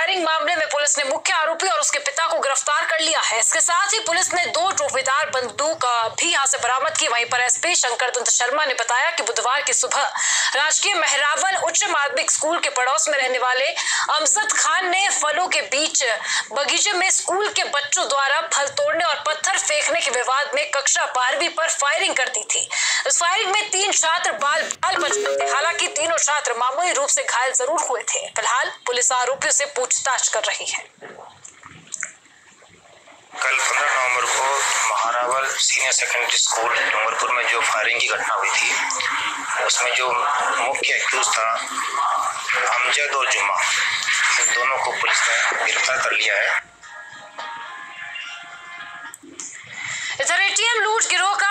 Police ने मुख्य आरोपी और उसके पिता को गिरफ़्तार कर लिया है। इसके साथ ही पुलिस ने दो ट्रोफीदार बंदूक भी यहाँ से बरामद की। वहीं पर एसपी शंकर दंत शर्मा ने बताया कि बुधवार की सुबह राजकीय मेहरावन उच्च माध्यमिक स्कूल के पड़ोस में रहने वाले अमजद खान ने फलों के बीच, बगीचे में स्कूल के बच्चों द्वारा फल तोड़ने और पत्थर फेंकने के विवाद में कक्षा बारहवीं पर फायरिंग कर दी थी। इस फायरिंग में तीन छात्र बाल बाल बच गए हालाँकि तीनों छात्र मामूली रूप से घायल ज़रूर हुए थे। फ़िलहाल पुलिस आरोपियों से पूछताछ कर रही है। कल 15 नवंबर को Maharawal senior secondary school Dungarpur में जो फायरिंग की घटना हुई थी उसमें जो मुख्य एक्यूज था अमजद और जुमा इन दोनों को पुलिस ने गिरफ़्तार कर लिया है। इधर एटीएम लूट गिरोह का